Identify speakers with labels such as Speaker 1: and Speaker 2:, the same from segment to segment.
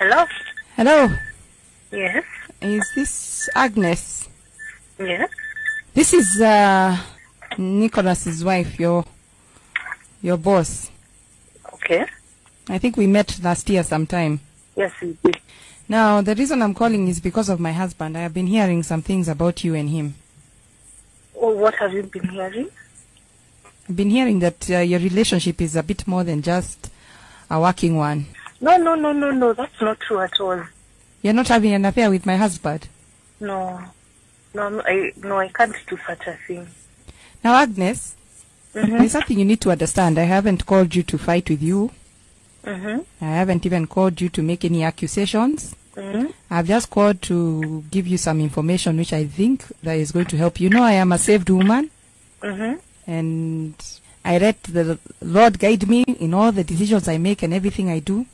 Speaker 1: Hello?
Speaker 2: Hello,
Speaker 1: Yes?
Speaker 2: is this Agnes?
Speaker 1: Yes?
Speaker 2: This is uh, Nicholas's wife, your your boss.
Speaker 1: Okay.
Speaker 2: I think we met last year sometime.
Speaker 1: Yes, you did.
Speaker 2: Now, the reason I'm calling is because of my husband. I have been hearing some things about you and him.
Speaker 1: Oh, what have you been hearing?
Speaker 2: I've been hearing that uh, your relationship is a bit more than just a working one.
Speaker 1: No, no, no, no, no. That's not true at all.
Speaker 2: You're not having an affair with my husband.
Speaker 1: No. No, no, I, no, I can't do such a thing.
Speaker 2: Now, Agnes,
Speaker 1: Mm-hmm.
Speaker 2: there's something you need to understand. I haven't called you to fight with you.
Speaker 1: Mm-hmm.
Speaker 2: I haven't even called you to make any accusations.
Speaker 1: Mm-hmm.
Speaker 2: I've just called to give you some information which I think that is going to help. You know, I am a saved woman
Speaker 1: Mm-hmm.
Speaker 2: and I let the Lord guide me in all the decisions I make and everything I do.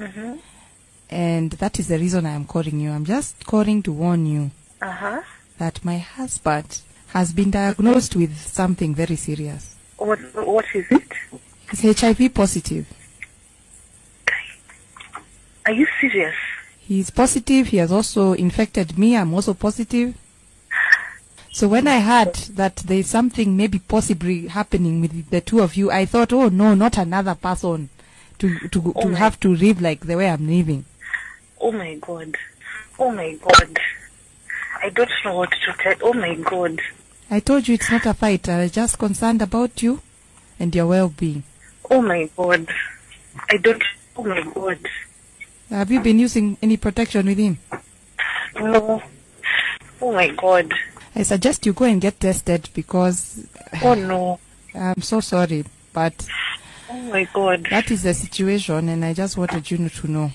Speaker 1: Mm-hmm.
Speaker 2: And that is the reason I am calling you. I'm just calling to warn you
Speaker 1: Uh-huh.
Speaker 2: that my husband has been diagnosed with something very serious.
Speaker 1: What, what is it?
Speaker 2: He's HIV positive.
Speaker 1: Are you serious?
Speaker 2: He's positive. He has also infected me. I'm also positive. So when I heard that there's something maybe possibly happening with the two of you, I thought, oh no, not another person to to
Speaker 1: Oh
Speaker 2: to have to live like the way I'm living.
Speaker 1: Oh my god. Oh my god. I don't know what to tell. Oh my god.
Speaker 2: I told you it's not a fight. I was just concerned about you and your well-being.
Speaker 1: Oh my god. I don't. Oh my god.
Speaker 2: Have you been using any protection with him?
Speaker 1: No. Oh my god.
Speaker 2: I suggest you go and get tested because
Speaker 1: Oh no.
Speaker 2: I'm so sorry, but
Speaker 1: Oh my god.
Speaker 2: that is the situation, and I just wanted you to know.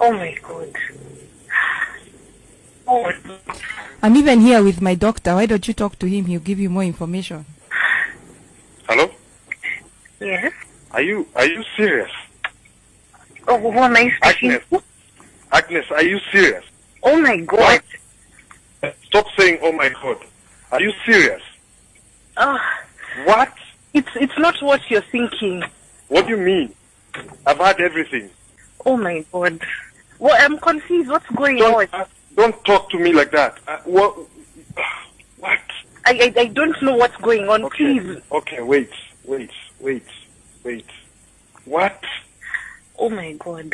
Speaker 1: Oh my god. Oh my god.
Speaker 2: I'm even here with my doctor. Why don't you talk to him? He'll give you more information.
Speaker 3: Hello?
Speaker 1: Yes?
Speaker 3: Are you are you serious?
Speaker 1: Oh, who am I speaking
Speaker 3: Agnes.
Speaker 1: to?
Speaker 3: Agnes, are you serious?
Speaker 1: Oh my god.
Speaker 3: What? Stop saying oh my god. Are you serious?
Speaker 1: Oh,
Speaker 3: What?
Speaker 1: it's it's not what you're thinking.
Speaker 3: What do you mean? I've had everything.
Speaker 1: Oh my god. Well, I'm confused. What's going
Speaker 3: Don't
Speaker 1: on?
Speaker 3: don't talk to me like that. Uh, what? What?
Speaker 1: I, I I don't know what's going on.
Speaker 3: Okay.
Speaker 1: Please.
Speaker 3: Okay, wait, wait, wait, wait. What?
Speaker 1: Oh my god.